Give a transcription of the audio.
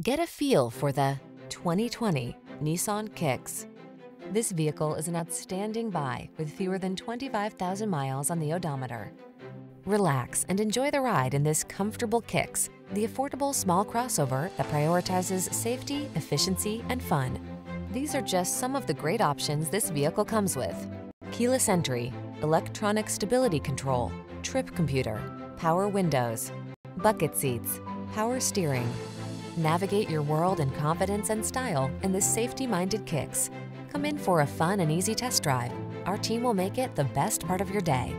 Get a feel for the 2020 Nissan Kicks. This vehicle is an outstanding buy with fewer than 25,000 miles on the odometer. Relax and enjoy the ride in this comfortable Kicks, the affordable small crossover that prioritizes safety, efficiency, and fun. These are just some of the great options this vehicle comes with. Keyless entry, electronic stability control, trip computer, power windows, bucket seats, power steering. Navigate your world in confidence and style in this safety-minded Kicks. Come in for a fun and easy test drive. Our team will make it the best part of your day.